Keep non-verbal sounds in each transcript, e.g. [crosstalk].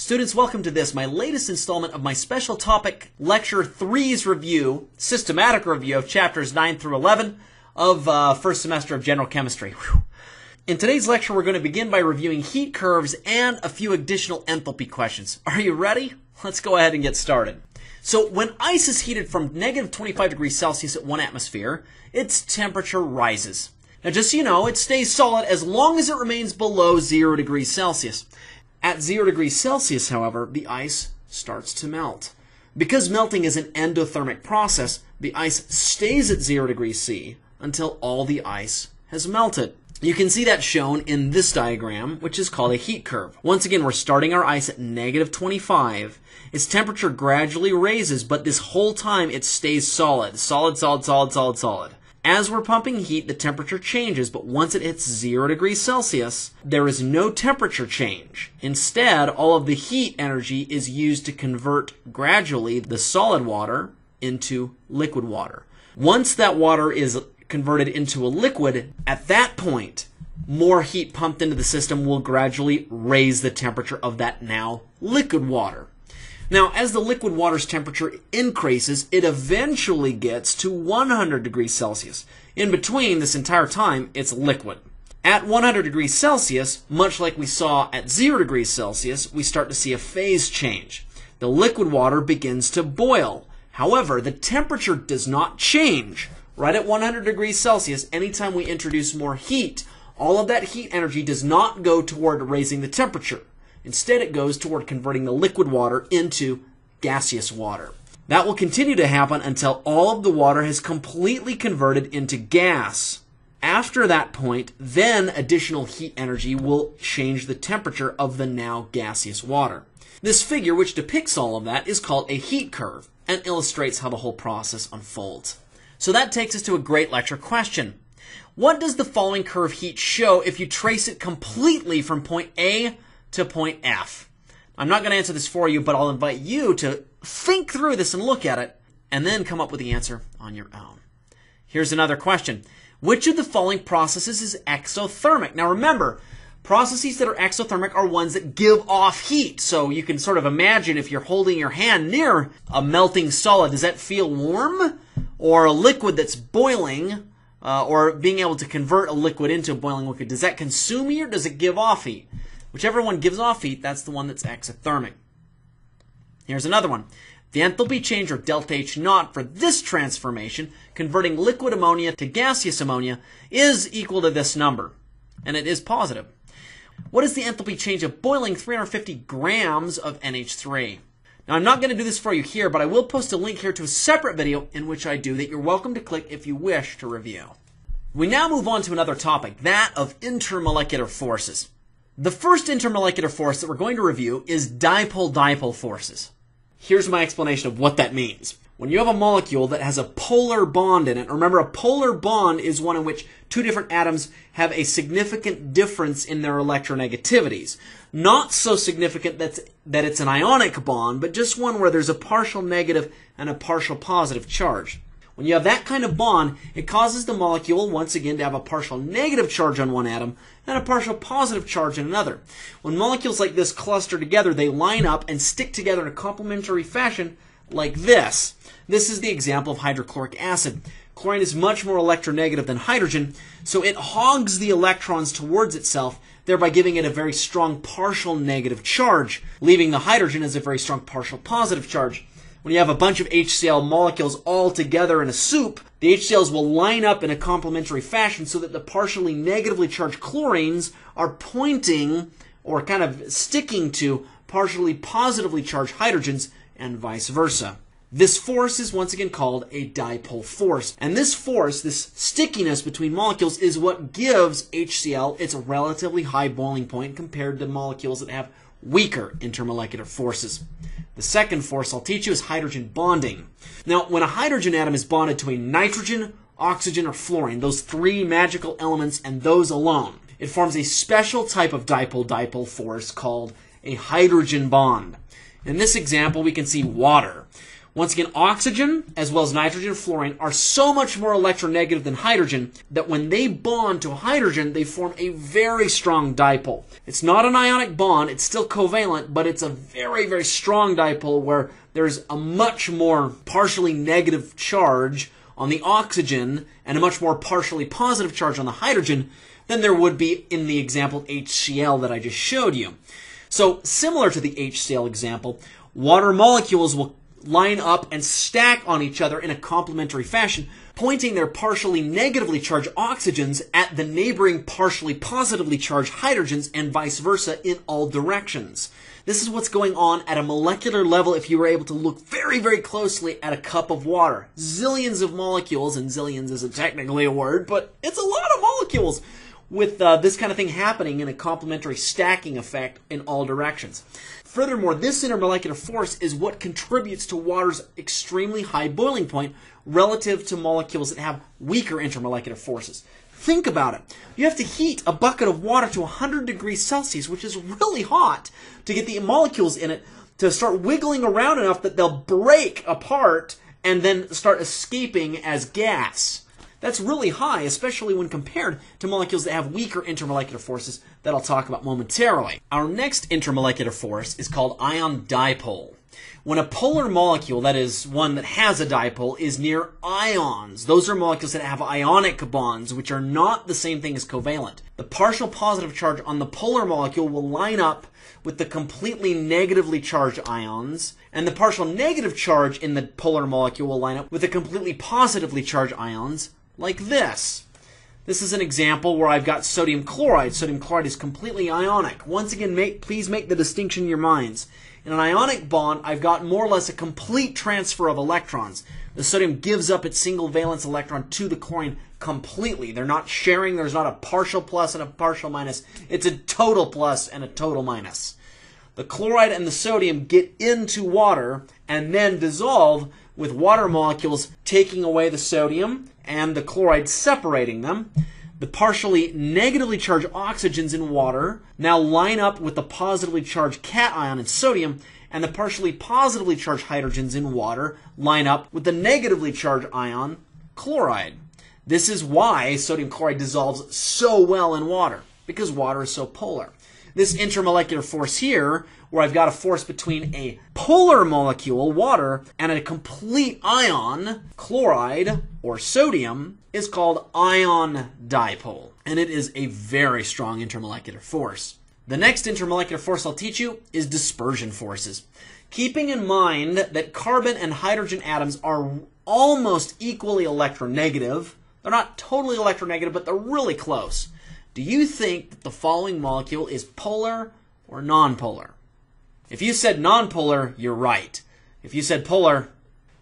Students, welcome to this, my latest installment of my special topic Lecture 3's review, systematic review of chapters 9 through 11 of uh, first semester of general chemistry. Whew. In today's lecture, we're going to begin by reviewing heat curves and a few additional enthalpy questions. Are you ready? Let's go ahead and get started. So when ice is heated from negative 25 degrees Celsius at 1 atmosphere, its temperature rises. Now just so you know, it stays solid as long as it remains below 0 degrees Celsius. At 0 degrees Celsius, however, the ice starts to melt. Because melting is an endothermic process, the ice stays at 0 degrees C until all the ice has melted. You can see that shown in this diagram, which is called a heat curve. Once again, we're starting our ice at negative 25. Its temperature gradually raises, but this whole time it stays solid. Solid, solid, solid, solid, solid. As we're pumping heat, the temperature changes, but once it hits 0 degrees Celsius, there is no temperature change. Instead, all of the heat energy is used to convert gradually the solid water into liquid water. Once that water is converted into a liquid, at that point, more heat pumped into the system will gradually raise the temperature of that now liquid water. Now, as the liquid water's temperature increases, it eventually gets to 100 degrees Celsius. In between, this entire time, it's liquid. At 100 degrees Celsius, much like we saw at 0 degrees Celsius, we start to see a phase change. The liquid water begins to boil. However, the temperature does not change. Right at 100 degrees Celsius, anytime we introduce more heat, all of that heat energy does not go toward raising the temperature. Instead, it goes toward converting the liquid water into gaseous water. That will continue to happen until all of the water has completely converted into gas. After that point, then additional heat energy will change the temperature of the now gaseous water. This figure, which depicts all of that, is called a heat curve and illustrates how the whole process unfolds. So that takes us to a great lecture question. What does the following curve heat show if you trace it completely from point A to point F. I'm not going to answer this for you, but I'll invite you to think through this and look at it, and then come up with the answer on your own. Here's another question. Which of the following processes is exothermic? Now remember, processes that are exothermic are ones that give off heat. So you can sort of imagine if you're holding your hand near a melting solid, does that feel warm? Or a liquid that's boiling, uh, or being able to convert a liquid into a boiling liquid, does that consume heat or does it give off heat? Whichever one gives off heat, that's the one that's exothermic. Here's another one. The enthalpy change, or delta H naught, for this transformation, converting liquid ammonia to gaseous ammonia, is equal to this number. And it is positive. What is the enthalpy change of boiling 350 grams of NH3? Now, I'm not going to do this for you here, but I will post a link here to a separate video in which I do that you're welcome to click if you wish to review. We now move on to another topic, that of intermolecular forces. The first intermolecular force that we're going to review is dipole-dipole forces. Here's my explanation of what that means. When you have a molecule that has a polar bond in it, remember a polar bond is one in which two different atoms have a significant difference in their electronegativities. Not so significant that that it's an ionic bond, but just one where there's a partial negative and a partial positive charge. When you have that kind of bond, it causes the molecule, once again, to have a partial negative charge on one atom and a partial positive charge in another. When molecules like this cluster together, they line up and stick together in a complementary fashion like this. This is the example of hydrochloric acid. Chlorine is much more electronegative than hydrogen, so it hogs the electrons towards itself, thereby giving it a very strong partial negative charge, leaving the hydrogen as a very strong partial positive charge. When you have a bunch of HCl molecules all together in a soup, the HCl's will line up in a complementary fashion so that the partially negatively charged chlorines are pointing or kind of sticking to partially positively charged hydrogens and vice versa. This force is once again called a dipole force. And this force, this stickiness between molecules, is what gives HCl its relatively high boiling point compared to molecules that have weaker intermolecular forces. The second force I'll teach you is hydrogen bonding. Now, when a hydrogen atom is bonded to a nitrogen, oxygen, or fluorine, those three magical elements and those alone, it forms a special type of dipole-dipole force called a hydrogen bond. In this example, we can see water. Once again, oxygen as well as nitrogen and fluorine are so much more electronegative than hydrogen that when they bond to hydrogen, they form a very strong dipole. It's not an ionic bond, it's still covalent, but it's a very, very strong dipole where there's a much more partially negative charge on the oxygen and a much more partially positive charge on the hydrogen than there would be in the example HCl that I just showed you. So, similar to the HCl example, water molecules will line up and stack on each other in a complementary fashion, pointing their partially negatively charged oxygens at the neighboring partially positively charged hydrogens and vice versa in all directions. This is what's going on at a molecular level if you were able to look very, very closely at a cup of water. Zillions of molecules, and zillions isn't technically a word, but it's a lot of molecules with uh, this kind of thing happening in a complementary stacking effect in all directions. Furthermore, this intermolecular force is what contributes to water's extremely high boiling point relative to molecules that have weaker intermolecular forces. Think about it. You have to heat a bucket of water to 100 degrees Celsius, which is really hot, to get the molecules in it to start wiggling around enough that they'll break apart and then start escaping as gas. That's really high, especially when compared to molecules that have weaker intermolecular forces that I'll talk about momentarily. Our next intermolecular force is called ion dipole. When a polar molecule, that is one that has a dipole, is near ions, those are molecules that have ionic bonds, which are not the same thing as covalent. The partial positive charge on the polar molecule will line up with the completely negatively charged ions, and the partial negative charge in the polar molecule will line up with the completely positively charged ions, like this. This is an example where I've got sodium chloride. Sodium chloride is completely ionic. Once again, make, please make the distinction in your minds. In an ionic bond, I've got more or less a complete transfer of electrons. The sodium gives up its single valence electron to the chlorine completely. They're not sharing. There's not a partial plus and a partial minus. It's a total plus and a total minus. The chloride and the sodium get into water and then dissolve with water molecules taking away the sodium and the chloride separating them. The partially negatively charged oxygens in water now line up with the positively charged cation in sodium, and the partially positively charged hydrogens in water line up with the negatively charged ion chloride. This is why sodium chloride dissolves so well in water, because water is so polar. This intermolecular force here where I've got a force between a polar molecule, water, and a complete ion, chloride or sodium, is called ion dipole. And it is a very strong intermolecular force. The next intermolecular force I'll teach you is dispersion forces. Keeping in mind that carbon and hydrogen atoms are almost equally electronegative, they're not totally electronegative, but they're really close. Do you think that the following molecule is polar or nonpolar? If you said nonpolar, you're right. If you said polar,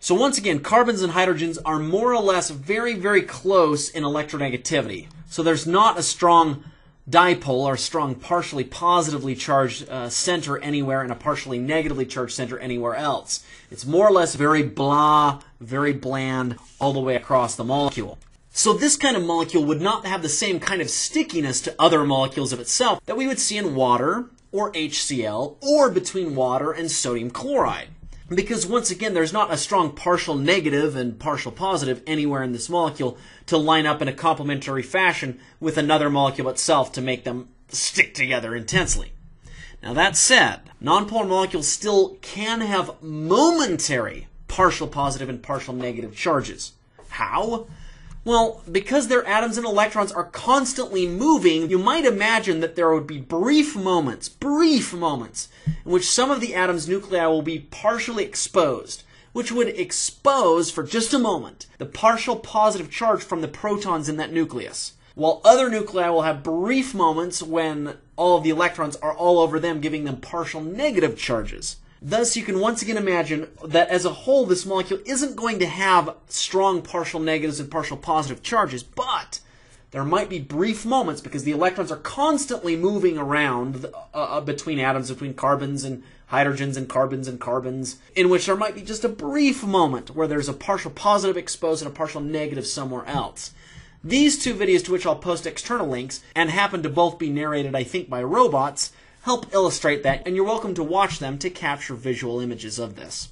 so once again, carbons and hydrogens are more or less very, very close in electronegativity. So there's not a strong dipole or strong partially positively charged uh, center anywhere and a partially negatively charged center anywhere else. It's more or less very blah, very bland all the way across the molecule. So this kind of molecule would not have the same kind of stickiness to other molecules of itself that we would see in water or HCl or between water and sodium chloride. Because once again, there's not a strong partial negative and partial positive anywhere in this molecule to line up in a complementary fashion with another molecule itself to make them stick together intensely. Now that said, nonpolar molecules still can have momentary partial positive and partial negative charges. How? Well, because their atoms and electrons are constantly moving, you might imagine that there would be brief moments, brief moments, in which some of the atom's nuclei will be partially exposed, which would expose, for just a moment, the partial positive charge from the protons in that nucleus. While other nuclei will have brief moments when all of the electrons are all over them, giving them partial negative charges. Thus, you can once again imagine that as a whole, this molecule isn't going to have strong partial negatives and partial positive charges, but there might be brief moments because the electrons are constantly moving around uh, uh, between atoms, between carbons and hydrogens and carbons and carbons, in which there might be just a brief moment where there's a partial positive exposed and a partial negative somewhere else. These two videos to which I'll post external links, and happen to both be narrated, I think, by robots, help illustrate that, and you're welcome to watch them to capture visual images of this.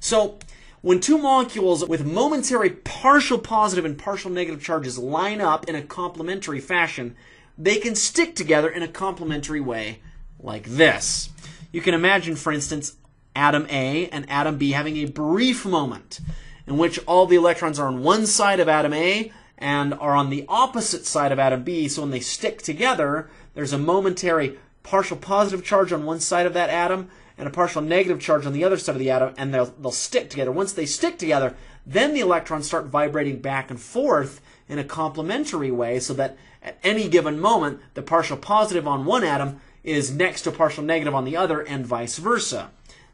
So, when two molecules with momentary partial positive and partial negative charges line up in a complementary fashion, they can stick together in a complementary way like this. You can imagine, for instance, atom A and atom B having a brief moment in which all the electrons are on one side of atom A and are on the opposite side of atom B. So when they stick together, there's a momentary partial positive charge on one side of that atom and a partial negative charge on the other side of the atom, and they'll, they'll stick together. Once they stick together, then the electrons start vibrating back and forth in a complementary way so that at any given moment, the partial positive on one atom is next to partial negative on the other, and vice versa.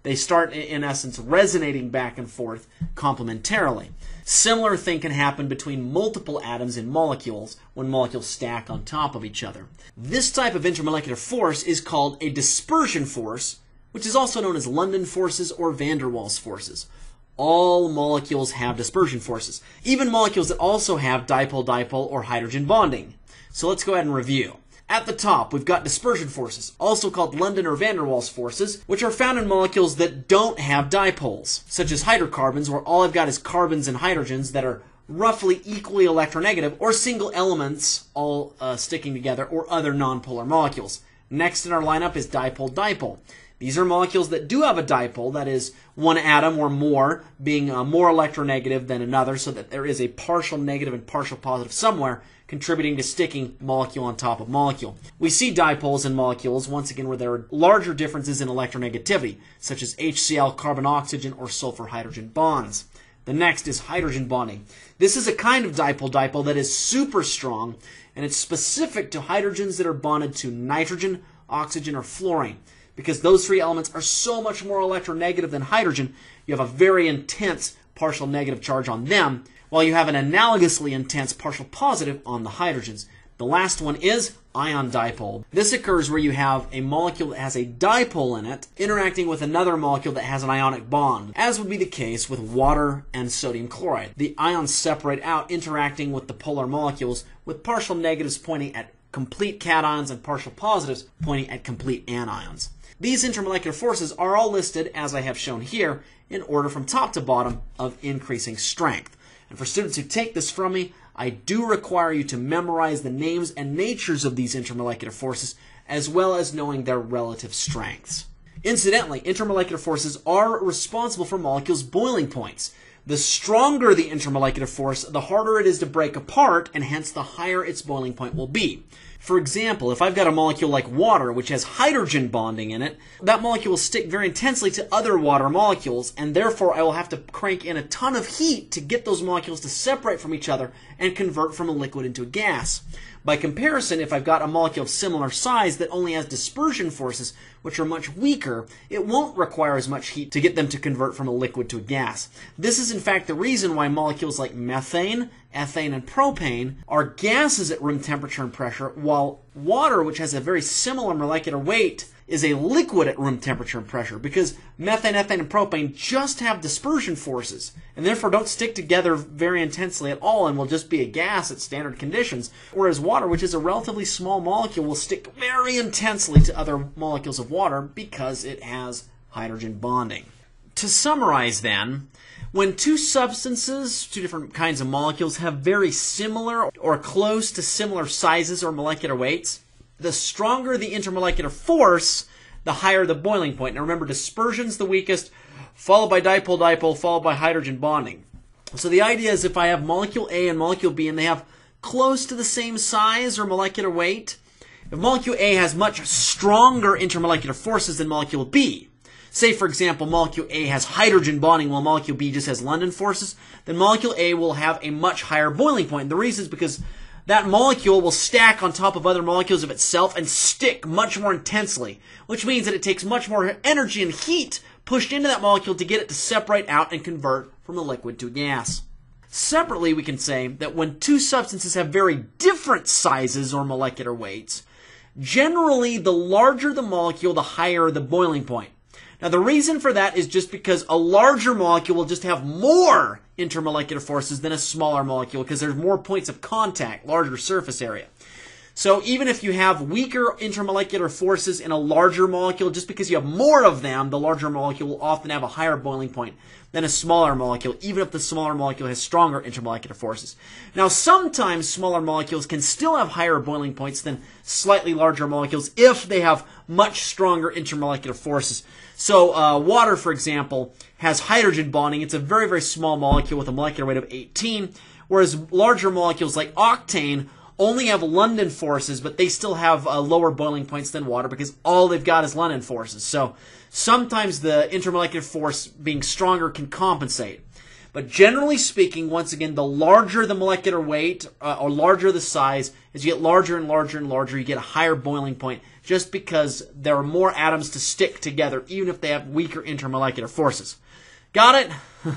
They start, in essence, resonating back and forth complementarily. Similar thing can happen between multiple atoms in molecules when molecules stack on top of each other. This type of intermolecular force is called a dispersion force, which is also known as London forces or van der Waals forces. All molecules have dispersion forces, even molecules that also have dipole-dipole or hydrogen bonding. So let's go ahead and review. At the top, we've got dispersion forces, also called London or van der Waals forces, which are found in molecules that don't have dipoles, such as hydrocarbons, where all I've got is carbons and hydrogens that are roughly equally electronegative, or single elements all uh, sticking together, or other nonpolar molecules. Next in our lineup is dipole-dipole. These are molecules that do have a dipole, that is, one atom or more being uh, more electronegative than another, so that there is a partial negative and partial positive somewhere, contributing to sticking molecule on top of molecule. We see dipoles in molecules, once again, where there are larger differences in electronegativity, such as HCl, carbon-oxygen, or sulfur-hydrogen bonds. The next is hydrogen bonding. This is a kind of dipole-dipole that is super strong, and it's specific to hydrogens that are bonded to nitrogen, oxygen, or fluorine. Because those three elements are so much more electronegative than hydrogen, you have a very intense partial negative charge on them, while you have an analogously intense partial positive on the hydrogens. The last one is ion dipole. This occurs where you have a molecule that has a dipole in it interacting with another molecule that has an ionic bond, as would be the case with water and sodium chloride. The ions separate out interacting with the polar molecules with partial negatives pointing at complete cations and partial positives pointing at complete anions. These intermolecular forces are all listed, as I have shown here, in order from top to bottom of increasing strength. And for students who take this from me, I do require you to memorize the names and natures of these intermolecular forces, as well as knowing their relative strengths. Incidentally, intermolecular forces are responsible for molecules' boiling points. The stronger the intermolecular force, the harder it is to break apart, and hence the higher its boiling point will be. For example, if I've got a molecule like water, which has hydrogen bonding in it, that molecule will stick very intensely to other water molecules, and therefore I will have to crank in a ton of heat to get those molecules to separate from each other and convert from a liquid into a gas. By comparison, if I've got a molecule of similar size that only has dispersion forces, which are much weaker, it won't require as much heat to get them to convert from a liquid to a gas. This is in fact the reason why molecules like methane, ethane, and propane are gases at room temperature and pressure, while water, which has a very similar molecular weight, is a liquid at room temperature and pressure because methane, ethane, and propane just have dispersion forces and therefore don't stick together very intensely at all and will just be a gas at standard conditions. Whereas water, which is a relatively small molecule, will stick very intensely to other molecules of water because it has hydrogen bonding. To summarize then, when two substances, two different kinds of molecules, have very similar or close to similar sizes or molecular weights, the stronger the intermolecular force, the higher the boiling point. Now remember, dispersion's the weakest, followed by dipole-dipole, followed by hydrogen bonding. So the idea is if I have molecule A and molecule B and they have close to the same size or molecular weight, if molecule A has much stronger intermolecular forces than molecule B, say for example molecule A has hydrogen bonding while molecule B just has London forces, then molecule A will have a much higher boiling point. The reason is because that molecule will stack on top of other molecules of itself and stick much more intensely, which means that it takes much more energy and heat pushed into that molecule to get it to separate out and convert from a liquid to a gas. Separately, we can say that when two substances have very different sizes or molecular weights, generally the larger the molecule, the higher the boiling point. Now, the reason for that is just because a larger molecule will just have more intermolecular forces than a smaller molecule because there's more points of contact, larger surface area. So even if you have weaker intermolecular forces in a larger molecule, just because you have more of them, the larger molecule will often have a higher boiling point than a smaller molecule, even if the smaller molecule has stronger intermolecular forces. Now, sometimes smaller molecules can still have higher boiling points than slightly larger molecules if they have much stronger intermolecular forces. So, uh, water, for example, has hydrogen bonding. It's a very, very small molecule with a molecular weight of 18, whereas larger molecules like octane only have London forces, but they still have uh, lower boiling points than water because all they've got is London forces. So sometimes the intermolecular force being stronger can compensate. But generally speaking, once again, the larger the molecular weight uh, or larger the size, as you get larger and larger and larger, you get a higher boiling point just because there are more atoms to stick together, even if they have weaker intermolecular forces. Got it? [laughs]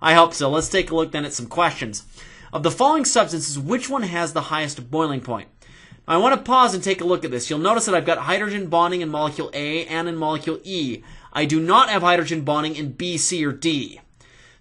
I hope so. Let's take a look then at some questions. Of the following substances, which one has the highest boiling point? I want to pause and take a look at this. You'll notice that I've got hydrogen bonding in molecule A and in molecule E. I do not have hydrogen bonding in B, C, or D.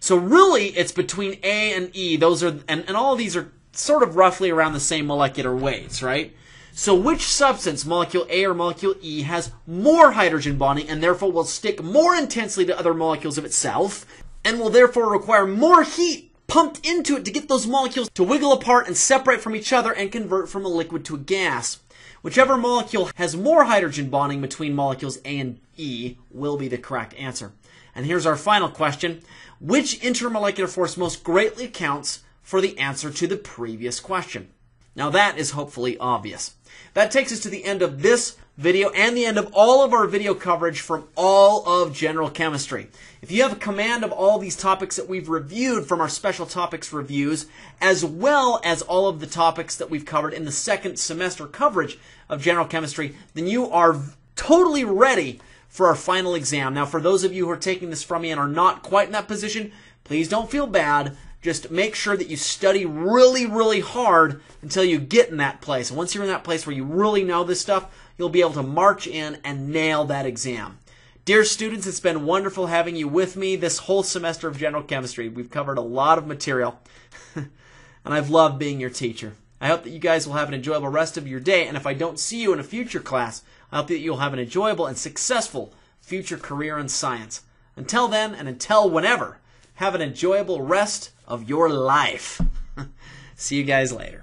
So really, it's between A and E. Those are, and, and all of these are sort of roughly around the same molecular weights, right? So which substance, molecule A or molecule E, has more hydrogen bonding and therefore will stick more intensely to other molecules of itself and will therefore require more heat pumped into it to get those molecules to wiggle apart and separate from each other and convert from a liquid to a gas. Whichever molecule has more hydrogen bonding between molecules A and E will be the correct answer. And here's our final question. Which intermolecular force most greatly accounts for the answer to the previous question? Now that is hopefully obvious. That takes us to the end of this video and the end of all of our video coverage from all of general chemistry. If you have a command of all these topics that we've reviewed from our special topics reviews, as well as all of the topics that we've covered in the second semester coverage of general chemistry, then you are totally ready for our final exam. Now, for those of you who are taking this from me and are not quite in that position, please don't feel bad. Just make sure that you study really, really hard until you get in that place. And once you're in that place where you really know this stuff, you'll be able to march in and nail that exam. Dear students, it's been wonderful having you with me this whole semester of general chemistry. We've covered a lot of material, [laughs] and I've loved being your teacher. I hope that you guys will have an enjoyable rest of your day, and if I don't see you in a future class, I hope that you'll have an enjoyable and successful future career in science. Until then, and until whenever, have an enjoyable rest of your life. [laughs] see you guys later.